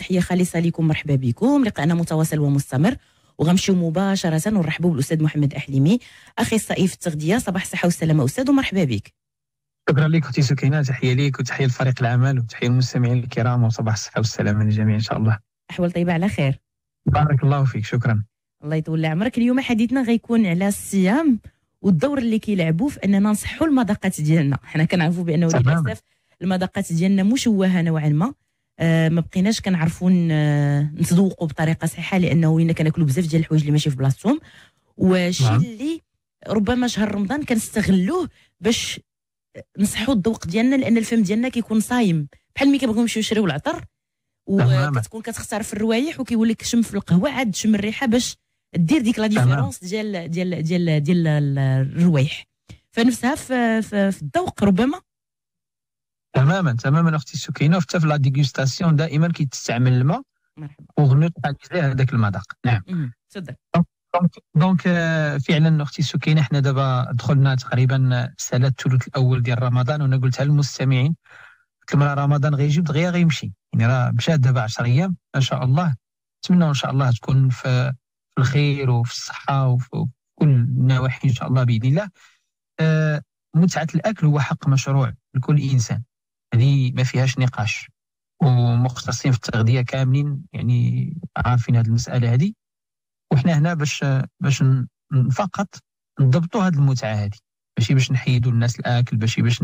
تحية خالصة لكم مرحبا بكم. لقاءنا متواصل ومستمر. وغنمشيو مباشرة ونرحبوا بالأستاذ محمد احليمي اخصائي في التغذية. صباح الصحة والسلامة أستاذ ومرحبا بك. شكرا لك أختي سكينة تحية ليك وتحية لفريق العمل وتحية للمستمعين الكرام. وصباح الصحة والسلامة للجميع إن شاء الله. أحوال طيبة على خير. بارك الله فيك شكرا. الله يطول عمرك. اليوم حديثنا غيكون على الصيام والدور اللي كيلعبوا في أننا نصحوا المذاقات ديالنا. حنا كنعرفوا بأنه للأسف المذاقات ديالنا مشوهة نوعا ما. ما بقيناش كنعرفوا نتذوقوا بطريقة صحيحة لأنه ولينا كناكلوا بزاف ديال الحوايج اللي ماشي في بلاصتهم. وشي نعم. اللي ربما شهر رمضان كنستغلوه باش نصحوا الذوق ديالنا لأن الفم ديالنا كيكون صايم. بحال ملي كنبغيو نمشيو نشريو العطر وكتكون كتختار في الروايح وكيولي لك شم في القهوة عاد شم الريحة باش دير ديك la différence ديال ديال ديال ديال الروايح. فنفسها في, في, في الذوق ربما تماما تماما أختي سكينة. حتى في la dégustation دائما كيتستعمل الماء pour neutraliser هذاك المذاق. نعم. تفضل donc فعلا أختي سكينة حنا دابا دخلنا تقريبا سنه الثلث الأول ديال رمضان وأنا قلتها للمستمعين قلت لهم رمضان غيجي دغيا غيمشي يعني راه مشى دابا 10 أيام ان شاء الله. نتمنى إن شاء الله تكون في الخير وفي الصحة وفي كل النواحي إن شاء الله بإذن الله. آه متعة الأكل هو حق مشروع لكل إنسان. هذه ما فيهاش نقاش. ومختصين في التغذية كاملين يعني عارفين هذه المسألة هذه. وحنا هنا باش باش فقط نضبطوا هذه المتعة هذه. ماشي باش نحيدوا الناس الأكل ماشي باش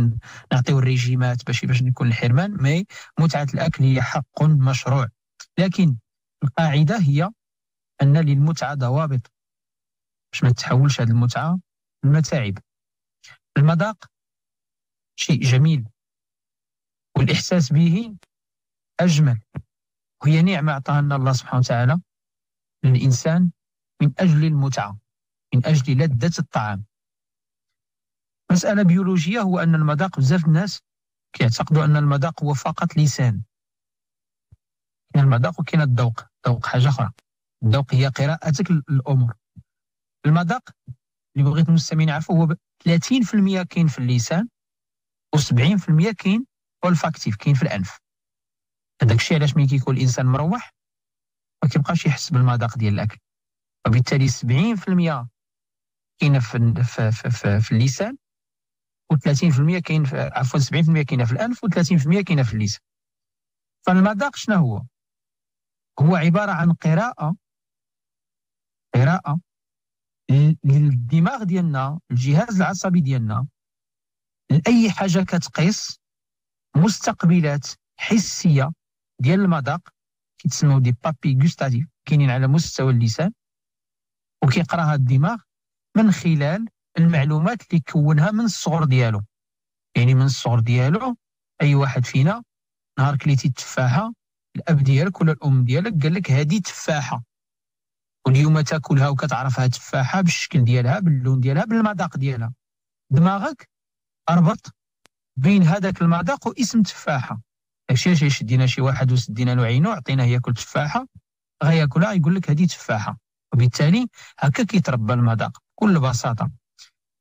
نعطيو الريجيمات ماشي باش يكون الحرمان. مي متعة الأكل هي حق مشروع. لكن القاعدة هي أن للمتعة ضوابط. باش ما تتحولش هذه المتعة المتاعب المذاق شيء جميل. والإحساس به أجمل. وهي نعمة أعطاها لنا الله سبحانه وتعالى للإنسان من أجل المتعة من أجل لذة الطعام. مسألة بيولوجية هو أن المذاق بزاف الناس كيعتقدوا أن المذاق هو فقط لسان. كاين المذاق وكاين الذوق الذوق حاجة أخرى. الذوق هي قراءتك الأمور المذاق اللي بغيت المستمعين يعرفوا هو 30% كاين في اللسان و70% كاين اولفاكتيف كاين في الأنف. هذاك الشيء علاش ملي كيكون الانسان مروح؟ ما كيبقاش يحس بالمذاق ديال الأكل. وبالتالي 70% كاينة في, في, في, في, اللسان و30% كاين عفوا 70% كاينة في الأنف و30% كاينة في اللسان. فالمذاق شنو هو؟ هو عبارة عن قراءة قراءة للدماغ ديالنا الجهاز العصبي ديالنا. لأي حاجة كتقيس مستقبلات حسية ديال المذاق. كيتسموا دي بابي غوستاتيف كاينين على مستوى اللسان وكيقراها الدماغ من خلال المعلومات اللي كونها من الصغر ديالو. يعني من الصغر ديالو أي واحد فينا نهار كليتي التفاحه الأب ديالك ولا الأم ديالك قال لك هذه تفاحة. واليوم تاكلها وكتعرفها تفاحة بالشكل ديالها باللون ديالها بالمذاق ديالها. دماغك أربط بين هذاك المذاق واسم تفاحة. داكشي علاش شدينا شي واحد وسدينا له عينو عطيناه ياكل تفاحة. غياكلها يقول لك هذه تفاحة. وبالتالي هكا كيتربى المذاق بكل بساطة.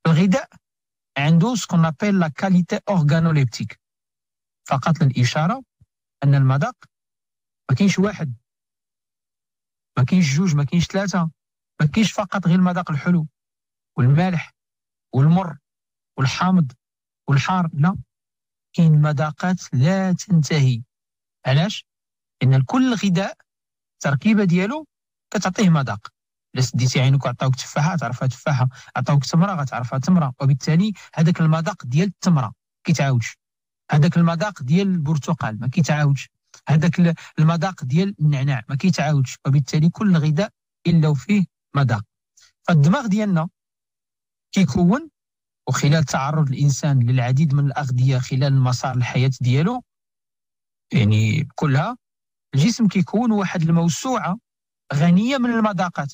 الغذاء عنده ce qu'on appelle la qualité organoleptique فقط للإشارة أن المذاق ما كاينش واحد. ما كاينش جوج ما كاينش ثلاثة. ما كاينش فقط غير المذاق الحلو والمالح والمر والحامض والحار لا. كاين مذاقات لا تنتهي. علاش؟ لأن كل غذاء التركيبة ديالو كتعطيه مذاق. الا سديتي عينك وعطاوك تفاحة تعرفها تفاحة. عطاوك تمرة غتعرفها تمرة. وبالتالي هذاك المذاق ديال التمرة كيتعاودش. هذاك المذاق ديال البرتقال ما كيتعاودش. هذاك المذاق ديال النعناع ما كيتعاودش. وبالتالي كل غذاء إلا وفيه مذاق. فالدماغ ديالنا كيكون وخلال تعرض الإنسان للعديد من الأغذية خلال مسار الحياة ديالو يعني كلها الجسم كيكون واحد الموسوعة غنية من المذاقات.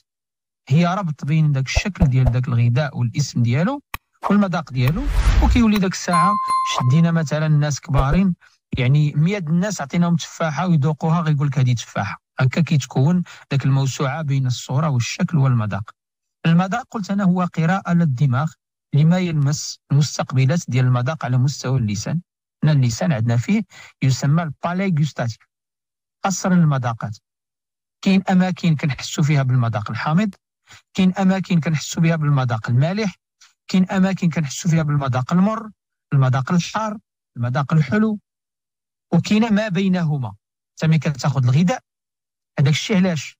هي ربط بين ذاك الشكل ديال ذاك الغذاء والإسم ديالو والمذاق ديالو وكيولي ذاك الساعة شدينا مثلا الناس كبارين يعني 100 الناس عطيناهم تفاحة ويذوقوها غيقول لك هذه تفاحة. هكا كيتكون ذاك الموسوعة بين الصورة والشكل والمذاق. المذاق قلت أنا هو قراءة للدماغ. لما يلمس المستقبلات ديال المذاق على مستوى اللسان. حنا اللسان عندنا فيه يسمى البالي غوستاتيف قصر المذاقات. كاين أماكن كنحسوا فيها بالمذاق الحامض كاين أماكن كنحسوا بها بالمذاق المالح كاين أماكن كنحسوا فيها بالمذاق المر المذاق الحار المذاق الحلو. وكاينة ما بينهما. انت كتاخذ الغذاء هذاك الشيء علاش؟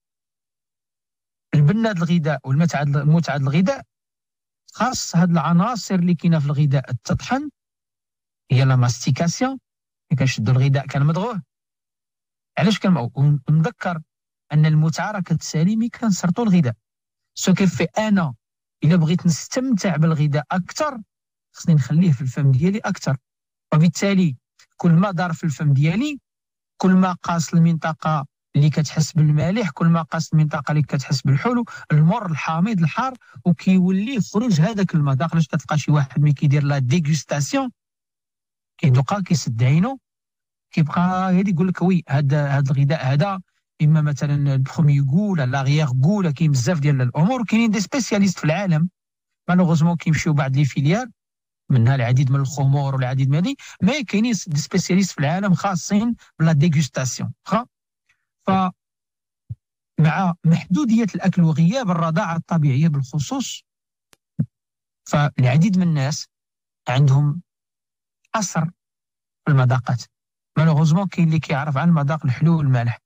البناد الغذاء والمتعه متعه الغذاء خاص هاد العناصر اللي كاينة في الغذاء. تطحن هي la mastication. ملي كنشدوا الغذاء كنمضغوه. علاش كنذكر أن المتعه راه كتسالي ملي كنسرطوا الغذاء. ce qui fait أنا إلا بغيت نستمتع بالغذاء أكثر خصني نخليه في الفم ديالي أكثر وبالتالي كل ما دار في الفم ديالي كل ما قاس المنطقة اللي كتحس بالمالح كل ما قاس المنطقة اللي كتحس بالحلو المر الحامض الحار وكيولي يخرج هذاك المذاق. علاش كتلقى شي واحد ملي كيدير la dégustation كيدوقا كيسد عينو كيبقى غادي يقول لك oui هذا هذا الغذاء هذا إما مثلا ال premier goût là l'arrière-goût là كاين بزاف ديال الأمور. كاينين des spécialistes في العالم malheureusement كيمشيو بعض les filiales منها العديد من الخمور والعديد من هذه ما كاينين des spécialistes في العالم خاصين ب la dégustation ف مع محدودية الأكل وغياب الرضاعة الطبيعية بالخصوص فالعديد من الناس عندهم أثر في المذاقات. مالوغوزمون كاين اللي كيعرف عن المذاق الحلو والمالح.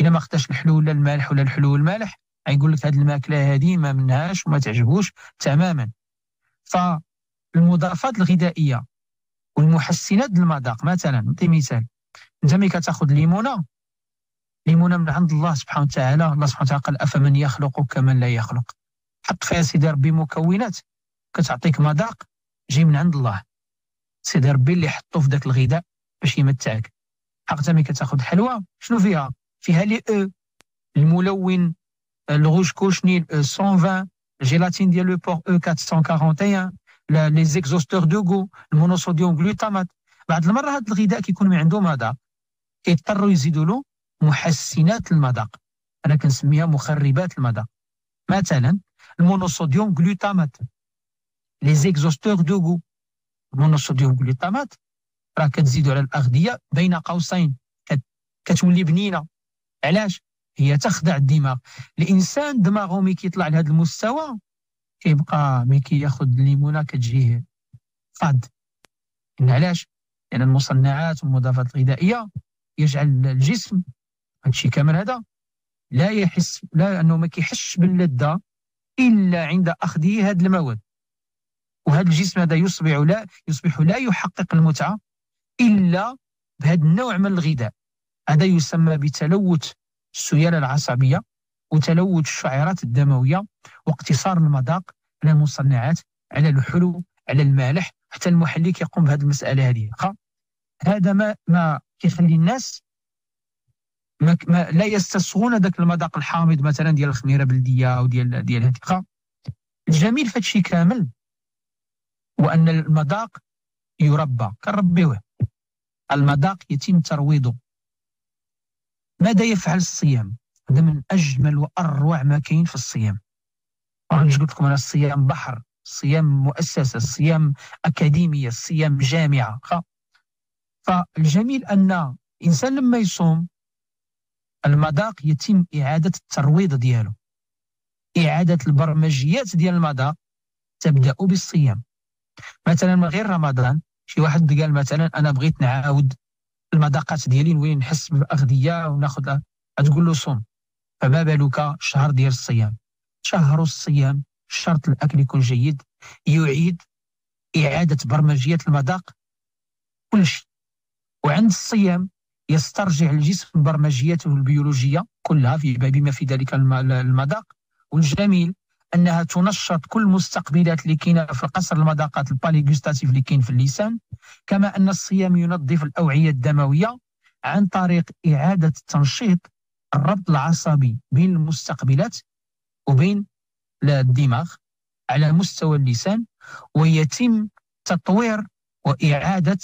إلا ما خداش الحلو ولا المالح ولا الحلو والمالح غيقول لك هذه الماكلة هذه ما منهاش وما تعجبوش تماما. فالمضافات الغذائية والمحسنات المذاق مثلا نعطي مثال. أنت ملي كتاخذ ليمونة ليمونه من عند الله سبحانه وتعالى الله سبحانه وتعالى قال أفمن يخلق كمن لا يخلق؟ حط فيها سيدي ربي مكونات. كتعطيك مذاق جاي من عند الله. سيدي ربي اللي حطو في ذاك الغذاء باش يمتعك. حقا ملي كتاخذ حلوى شنو فيها؟ فيها les E الملون ال rouge cochenille 120 الجيلاتين ديال le porc E 441 les exhausteurs de goût ال monosodium glutamate بعض المرة هذا الغذاء كيكون من عنده مذاق كيضطروا يزيدوا له محسنات المذاق. أنا كنسميها مخربات المذاق. مثلا ال monosodium glutamate les exhausteurs de goût ال monosodium glutamate راه كتزيدوا على الأغذية بين قوسين. كتولي بنينة. علاش؟ هي تخدع الدماغ. الإنسان دماغه ملي كيطلع لهذا المستوى كيبقى ملي كياخذ الليمونة كتجيه فاد. علاش؟ لأن يعني المصنعات والمضافات الغذائية يجعل الجسم هادشي كامل هذا؟ لا يحس لا أنه ما كيحسش باللذة إلا عند أخذه هذه المواد. وهذا الجسم هذا يصبح لا يصبح لا يحقق المتعة إلا بهذا النوع من الغذاء. هذا يسمى بتلوث السيالة العصبية وتلوث الشعيرات الدموية واقتصار المذاق على المصنعات على الحلو على المالح حتى المحلي يقوم بهذه المسألة هذه. هذا ما ما كيخلي الناس ما, ما لا يستصغون ذاك المذاق الحامض مثلا ديال الخميرة بلدية أو ديال هذيك الجميل في هادشي كامل هو ان المذاق يربى كنربيوه. المذاق يتم ترويضه. ماذا يفعل الصيام؟ هذا من أجمل وأروع ما كاين في الصيام. قلت لكم أنا الصيام بحر الصيام مؤسسة الصيام أكاديمية الصيام جامعة فالجميل أن الانسان لما يصوم المذاق يتم إعادة الترويض ديالو. إعادة البرمجيات ديال المذاق تبدأ بالصيام. مثلا من غير رمضان شي واحد قال مثلا أنا بغيت نعاود المذاقات ديالي وين نحس بالأغذية وناخذ تقول له صوم. فما بالك شهر ديال الصيام؟ شهر الصيام شرط الأكل يكون جيد يعيد إعادة برمجية المذاق كل شيء. وعند الصيام يسترجع الجسم برمجيته البيولوجية كلها في بما في ذلك المذاق. والجميل أنها تنشط كل المستقبلات اللي كاينة في القصر المذاقات الباليغوستاتيف اللي كاين في اللسان كما أن الصيام ينظف الأوعية الدموية عن طريق إعادة تنشيط الربط العصبي بين المستقبلات وبين الدماغ على مستوى اللسان ويتم تطوير وإعادة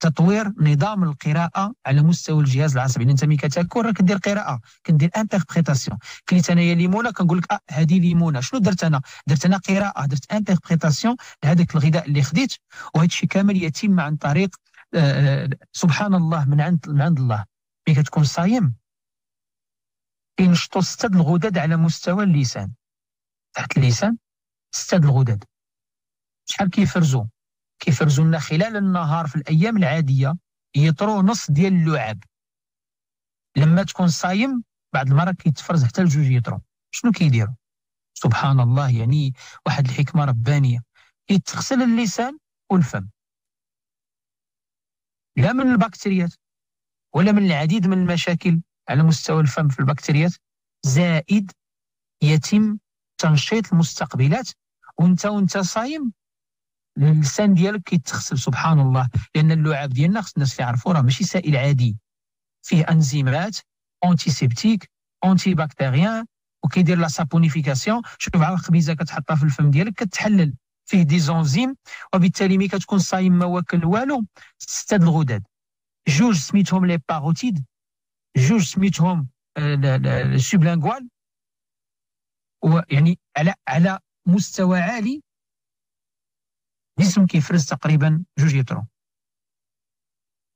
تطوير نظام القراءة على مستوى الجهاز العصبي. أنت ملي كتاكل راه كدير قراءة كندير interprétation كليت انايا ليمونة كنقول لك آه هذه ليمونة. شنو درت أنا؟ درت أنا قراءة درت انتربريتاسيون لهذاك الغذاء اللي خديت وهذا الشيء كامل يتم عن طريق آه, آه، سبحان الله من عند من عند الله. ملي كتكون صايم كينشطوا ستة الغدد على مستوى اللسان. تحت اللسان ستة الغدد. شحال كيفرزوا كيفرزوا لنا خلال النهار في الأيام العادية يطرو نص ديال اللعاب. لما تكون صايم بعض المرات كيتفرز حتى لجوج يطرو. شنو كيديروا سبحان الله يعني واحد الحكمة ربانية. كيتغسل اللسان والفم. لا من البكتيريات ولا من العديد من المشاكل على مستوى الفم في البكتيريات. زائد يتم تنشيط المستقبلات. وانت وانت صايم اللسان ديالك كيتغسل سبحان الله. لأن اللعاب ديالنا خص الناس يعرفوا راه ماشي سائل عادي. فيه أنزيمات antiseptique antibactérien وكيدير la saponification شوف على الخبيزة كتحطها في الفم ديالك كتحلل. فيه des enzymes وبالتالي ملي كتكون صايم ما واكل والو ستة الغدد. جوج سميتهم les parotides جوج سميتهم ال sublinguales ويعني على على مستوى عالي. الجسم كيفرز تقريبا جوج يترو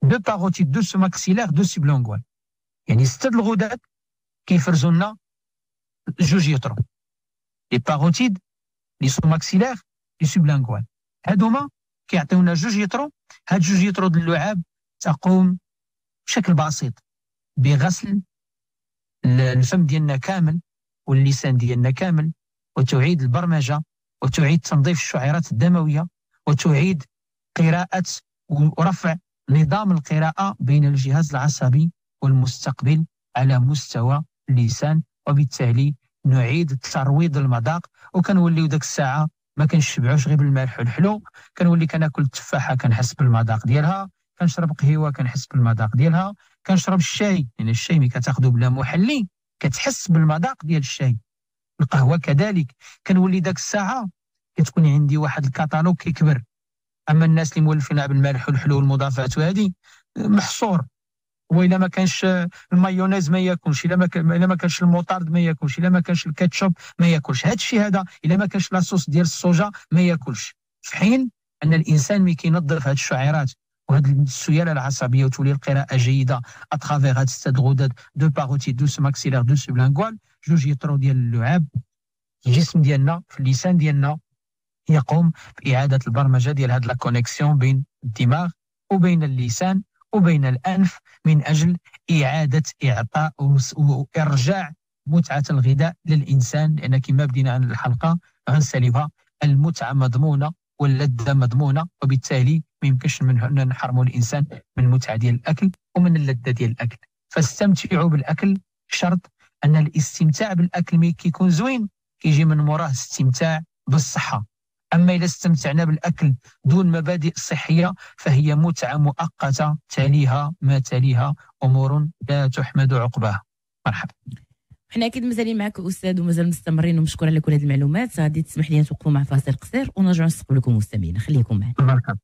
deux parotides deux maxillaires deux sublinguales يعني ستة الغدد كيفرزوا لنا جوج يترو les parotides les sous-maxillaires les sublinguales هادوما كيعطيونا جوج يترو هاد جوج يترو د اللعاب تقوم بشكل بسيط. بغسل الفم ديالنا كامل واللسان ديالنا كامل وتعيد البرمجة وتعيد تنظيف الشعيرات الدموية وتعيد قراءة ورفع نظام القراءة بين الجهاز العصبي والمستقبل على مستوى اللسان وبالتالي نعيد ترويض المذاق. وكنوليو ديك الساعة ما كنشبعوش غير بالملح والحلو. كنولي كناكل التفاحة كنحس بالمذاق ديالها. كنشرب قهوة كنحس بالمذاق ديالها. كنشرب الشاي لأن يعني الشاي ملي كتاخذو بلا محلي كتحس بالمذاق ديال الشاي. القهوة كذلك. كنولي داك الساعة كتكون عندي واحد الكتالوج كيكبر. أما الناس اللي مولفين بالملح والحلو والمضافات وهذه محصور. والا ما كانش المايونيز ما ياكلش إلا ما إلا ما كانش الموطارد ما ياكلش إلا ما كانش الكاتشوب ما ياكلش. هذا الشيء هذا إلا ما كانش la sauce ديال الصوجا ما ياكلش. في حين أن الإنسان ملي كينظف هذه الشعيرات وهذه السيالة العصبية وتولي القراءة جيدة à travers هاد الست غدد deux parotides deux maxillaires deux sublinguales جوج يطرو ديال اللعاب الجسم ديالنا في اللسان ديالنا يقوم بإعادة البرمجة ديال هاد لا كونيكسيون بين الدماغ وبين اللسان وبين الأنف من أجل إعادة إعطاء وإرجاع متعة الغذاء للإنسان لأن كما بدينا عن الحلقة غنسالبها المتعة مضمونة واللذة مضمونة وبالتالي ما يمكنش نحرموا الإنسان من المتعه ديال الأكل ومن اللذة ديال الأكل. فاستمتعوا بالأكل شرط أن الاستمتاع بالأكل ملي كيكون زوين كيجي من موراه استمتاع بالصحة. أما إذا استمتعنا بالأكل دون مبادئ صحية فهي متعة مؤقتة تليها ما تليها أمور لا تحمد عقباها. مرحبا. حنا أكيد مازالين معك أستاذ ومازال مستمرين ومشكور على كل هذه المعلومات غادي تسمح لي نتوقفوا مع فاصل قصير ونرجعوا نستقبلكم مستمعين. خليكم معنا. مرحبا.